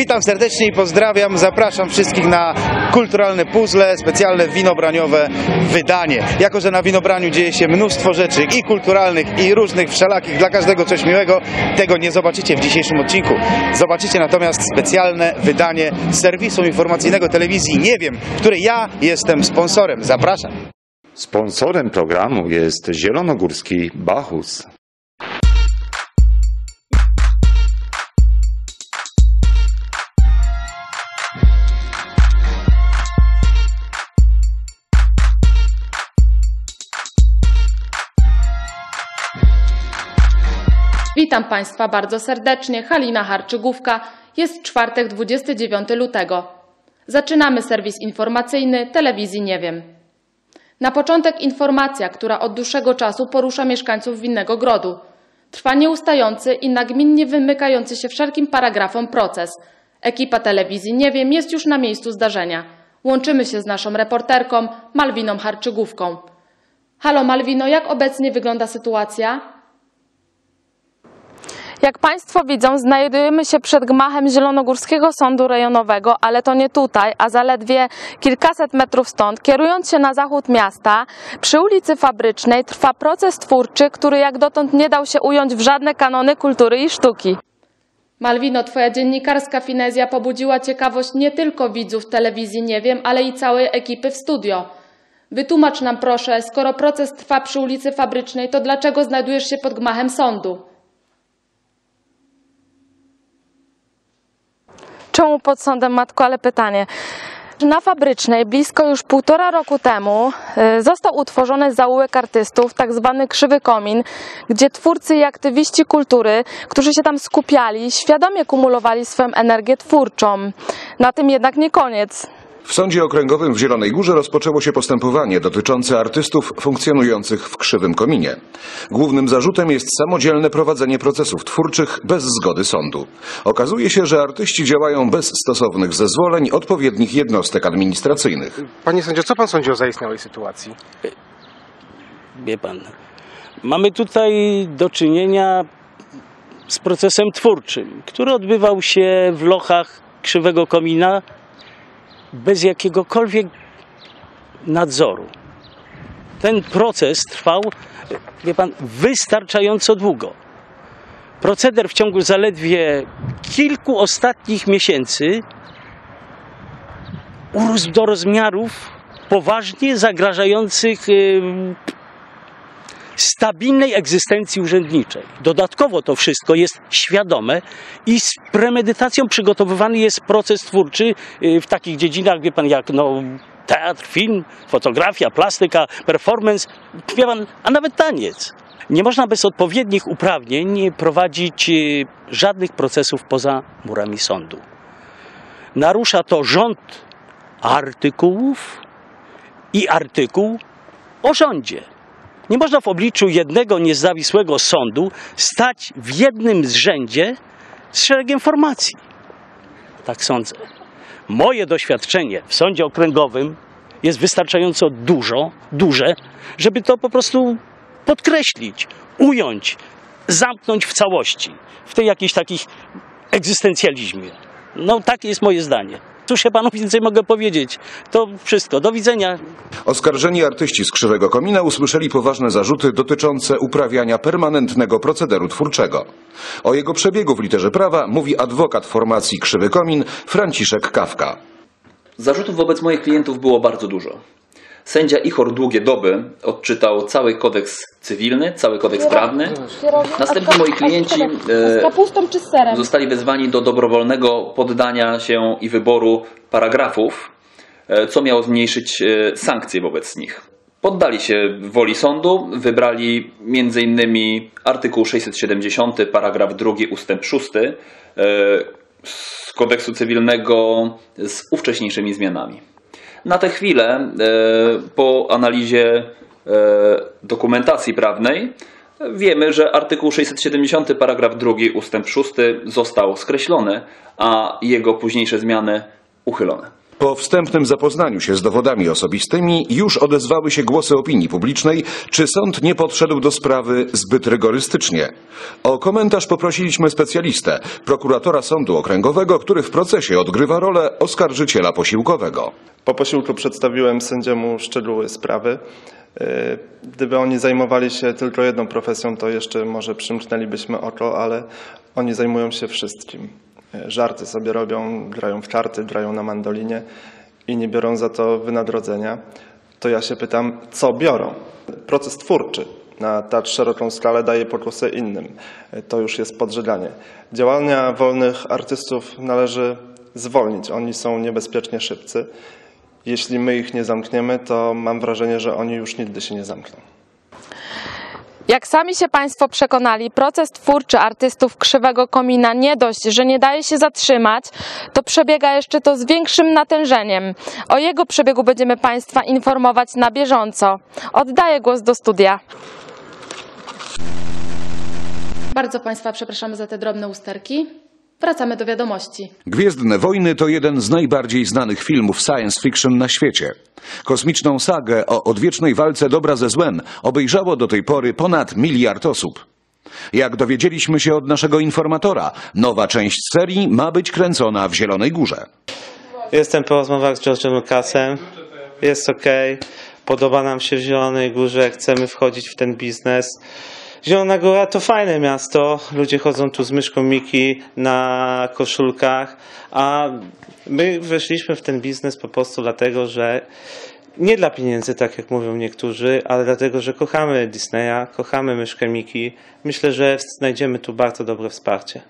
Witam serdecznie i pozdrawiam. Zapraszam wszystkich na kulturalne puzzle, specjalne winobraniowe wydanie. Jako, że na winobraniu dzieje się mnóstwo rzeczy i kulturalnych, i różnych, wszelakich, dla każdego coś miłego, tego nie zobaczycie w dzisiejszym odcinku. Zobaczycie natomiast specjalne wydanie serwisu informacyjnego telewizji Nie wiem, której ja jestem sponsorem. Zapraszam. Sponsorem programu jest zielonogórski Bachus. Witam Państwa bardzo serdecznie. Halina Harczygówka. Jest czwartek, 29 lutego. Zaczynamy serwis informacyjny telewizji Nie wiem. Na początek informacja, która od dłuższego czasu porusza mieszkańców Winnego Grodu. Trwa nieustający i nagminnie wymykający się wszelkim paragrafom proces. Ekipa telewizji Nie wiem jest już na miejscu zdarzenia. Łączymy się z naszą reporterką Malwiną Harczygówką. Halo Malwino, jak obecnie wygląda sytuacja? Jak Państwo widzą, znajdujemy się przed gmachem Zielonogórskiego Sądu Rejonowego, ale to nie tutaj, a zaledwie kilkaset metrów stąd. Kierując się na zachód miasta, przy ulicy Fabrycznej trwa proces twórczy, który jak dotąd nie dał się ująć w żadne kanony kultury i sztuki. Malwino, twoja dziennikarska finezja pobudziła ciekawość nie tylko widzów telewizji Nie wiem, ale i całej ekipy w studio. Wytłumacz nam proszę, skoro proces trwa przy ulicy Fabrycznej, to dlaczego znajdujesz się pod gmachem sądu? Czemu pod sądem, matko? Ale pytanie. Na Fabrycznej blisko już półtora roku temu y, został utworzony zaułek artystów, tak zwany Krzywy Komin, gdzie twórcy i aktywiści kultury, którzy się tam skupiali, świadomie kumulowali swoją energię twórczą. Na tym jednak nie koniec. W Sądzie Okręgowym w Zielonej Górze rozpoczęło się postępowanie dotyczące artystów funkcjonujących w krzywym kominie. Głównym zarzutem jest samodzielne prowadzenie procesów twórczych bez zgody sądu. Okazuje się, że artyści działają bez stosownych zezwoleń odpowiednich jednostek administracyjnych. Panie sędzio, co pan sądzi o zaistniałej sytuacji? Wie pan, mamy tutaj do czynienia z procesem twórczym, który odbywał się w lochach krzywego komina bez jakiegokolwiek nadzoru. Ten proces trwał, wie pan, wystarczająco długo. Proceder w ciągu zaledwie kilku ostatnich miesięcy urósł do rozmiarów poważnie zagrażających stabilnej egzystencji urzędniczej. Dodatkowo to wszystko jest świadome i z premedytacją przygotowywany jest proces twórczy y, w takich dziedzinach, wie pan, jak no, teatr, film, fotografia, plastyka, performance, wie pan, a nawet taniec. Nie można bez odpowiednich uprawnień prowadzić y, żadnych procesów poza murami sądu. Narusza to rząd artykułów i artykuł o rządzie. Nie można w obliczu jednego niezawisłego sądu stać w jednym zrzędzie z szeregiem formacji. Tak sądzę. Moje doświadczenie w sądzie okręgowym jest wystarczająco dużo, duże, żeby to po prostu podkreślić, ująć, zamknąć w całości, w tej jakiejś takich egzystencjalizmie. No takie jest moje zdanie. Cóż się panu więcej mogę powiedzieć? To wszystko. Do widzenia. Oskarżeni artyści z Krzywego Komina usłyszeli poważne zarzuty dotyczące uprawiania permanentnego procederu twórczego. O jego przebiegu w literze prawa mówi adwokat formacji Krzywy Komin Franciszek Kawka. Zarzutów wobec moich klientów było bardzo dużo. Sędzia Ichor długie doby odczytał cały kodeks cywilny, cały kodeks prawny. Następnie moi klienci Z e, kapustą czy z serem? zostali wezwani do dobrowolnego poddania się i wyboru paragrafów, e, co miało zmniejszyć e, sankcje wobec nich. Poddali się woli sądu, wybrali m.in. artykuł 670, paragraf 2, ustęp 6 e, z kodeksu cywilnego z ówcześniejszymi zmianami. Na tę chwilę, e, po analizie e, dokumentacji prawnej, wiemy, że artykuł 670, paragraf 2, ustęp 6 został skreślony, a jego późniejsze zmiany uchylone. Po wstępnym zapoznaniu się z dowodami osobistymi już odezwały się głosy opinii publicznej, czy sąd nie podszedł do sprawy zbyt rygorystycznie. O komentarz poprosiliśmy specjalistę, prokuratora Sądu Okręgowego, który w procesie odgrywa rolę oskarżyciela posiłkowego. Po posiłku przedstawiłem sędziemu szczegóły sprawy. Yy, Gdyby oni zajmowali się tylko jedną profesją, to jeszcze może przymknęlibyśmy oko, ale oni zajmują się wszystkim. Żarty sobie robią, grają w karty, grają na mandolinie i nie biorą za to wynagrodzenia. To ja się pytam, co biorą? Proces twórczy na tak szeroką skalę daje pokusę innym. To już jest podżeganie. Działania wolnych artystów należy zwolnić. Oni są niebezpiecznie szybcy. Jeśli my ich nie zamkniemy, to mam wrażenie, że oni już nigdy się nie zamkną. Jak sami się Państwo przekonali, proces twórczy artystów Krzywego Komina nie dość, że nie daje się zatrzymać, to przebiega jeszcze to z większym natężeniem. O jego przebiegu będziemy Państwa informować na bieżąco. Oddaję głos do studia. Bardzo Państwa przepraszamy za te drobne usterki. Wracamy do wiadomości. Gwiezdne Wojny to jeden z najbardziej znanych filmów science fiction na świecie. Kosmiczną sagę o odwiecznej walce dobra ze złem obejrzało do tej pory ponad miliard osób. Jak dowiedzieliśmy się od naszego informatora, nowa część serii ma być kręcona w Zielonej Górze. Jestem po rozmowach z George'em Lucasem. Jest ok. Podoba nam się w Zielonej Górze. Chcemy wchodzić w ten biznes. Zielona Góra to fajne miasto. Ludzie chodzą tu z myszką Miki na koszulkach. A my weszliśmy w ten biznes po prostu dlatego, że nie dla pieniędzy, tak jak mówią niektórzy, ale dlatego, że kochamy Disneya, kochamy myszkę Miki. Myślę, że znajdziemy tu bardzo dobre wsparcie.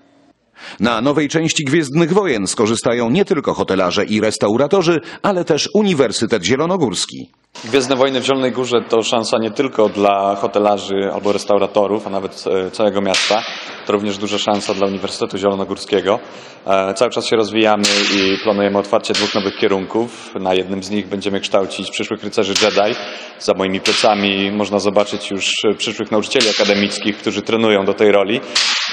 Na nowej części Gwiezdnych Wojen skorzystają nie tylko hotelarze i restauratorzy, ale też Uniwersytet Zielonogórski. Gwiezdne Wojny w Zielonej Górze to szansa nie tylko dla hotelarzy albo restauratorów, a nawet e, całego miasta. To również duża szansa dla Uniwersytetu Zielonogórskiego. E, Cały czas się rozwijamy i planujemy otwarcie dwóch nowych kierunków. Na jednym z nich będziemy kształcić przyszłych rycerzy Jedi. Za moimi plecami można zobaczyć już przyszłych nauczycieli akademickich, którzy trenują do tej roli.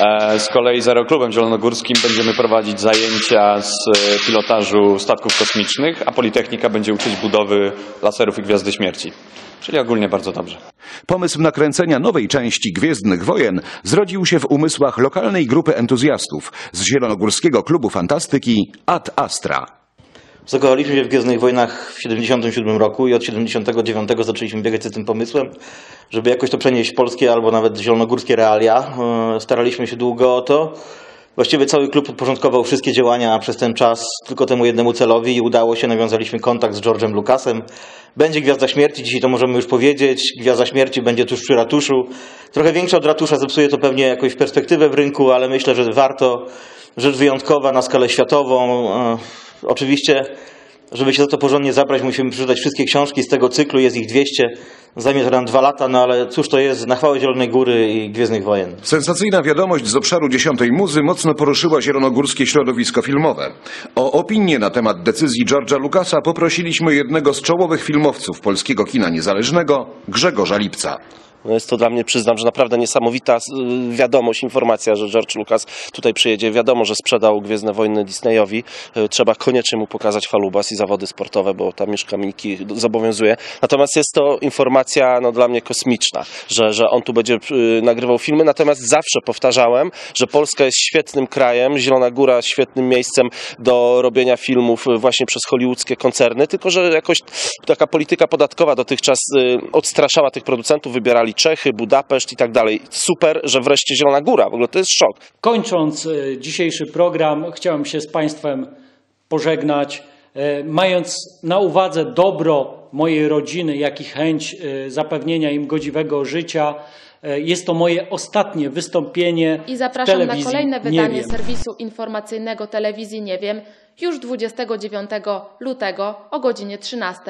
E, Z kolei z Aeroklubem Zielonogórskim będziemy prowadzić zajęcia z e, pilotażu statków kosmicznych, a Politechnika będzie uczyć budowy laserów i Gwiazdy Śmierci. Czyli ogólnie bardzo dobrze. Pomysł nakręcenia nowej części Gwiezdnych Wojen zrodził się w umysłach lokalnej grupy entuzjastów z Zielonogórskiego Klubu Fantastyki Ad Astra. Zakochaliśmy się w Gwiezdnych Wojnach w 77 roku i od 79 zaczęliśmy biegać z tym pomysłem, żeby jakoś to przenieść w polskie albo nawet zielonogórskie realia. E, Staraliśmy się długo o to. Właściwie cały klub podporządkował wszystkie działania przez ten czas tylko temu jednemu celowi i udało się. Nawiązaliśmy kontakt z George'em Lucasem. Będzie Gwiazda Śmierci, dzisiaj to możemy już powiedzieć. Gwiazda Śmierci będzie tuż przy ratuszu. Trochę większa od ratusza, zepsuje to pewnie jakąś perspektywę w rynku, ale myślę, że warto. Rzecz wyjątkowa na skalę światową. Oczywiście, żeby się za to porządnie zabrać, musimy przeczytać wszystkie książki z tego cyklu, jest ich 200. Zajmie to nam dwa lata, no ale cóż to jest na chwałę Zielonej Góry i Gwiezdnych Wojen. Sensacyjna wiadomość z obszaru dziesiątej muzy mocno poruszyła zielonogórskie środowisko filmowe. O opinię na temat decyzji George'a Lucasa poprosiliśmy jednego z czołowych filmowców polskiego kina niezależnego, Grzegorza Lipca. No jest to dla mnie, przyznam, że naprawdę niesamowita y, wiadomość, informacja, że George Lucas tutaj przyjedzie. Wiadomo, że sprzedał Gwiezdne Wojny Disneyowi. Y, Trzeba koniecznie mu pokazać falubas i zawody sportowe, bo ta mieszka Miki zobowiązuje. Natomiast jest to informacja no, dla mnie kosmiczna, że, że on tu będzie y, nagrywał filmy. Natomiast zawsze powtarzałem, że Polska jest świetnym krajem, Zielona Góra świetnym miejscem do robienia filmów y, właśnie przez hollywoodzkie koncerny, tylko że jakoś taka polityka podatkowa dotychczas y, odstraszała tych producentów, wybierali Czechy, Budapeszt i tak dalej. Super, że wreszcie Zielona Góra, w ogóle to jest szok. Kończąc dzisiejszy program, chciałem się z Państwem pożegnać, mając na uwadze dobro mojej rodziny, jak i chęć e, zapewnienia im godziwego życia. e, Jest to moje ostatnie wystąpienie I w zapraszam na telewizji kolejne Nie wydanie serwisu informacyjnego telewizji Nie wiem już 29 lutego o godzinie 13.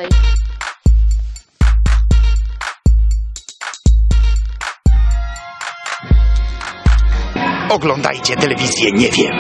Oglądajcie telewizję Nie wiem.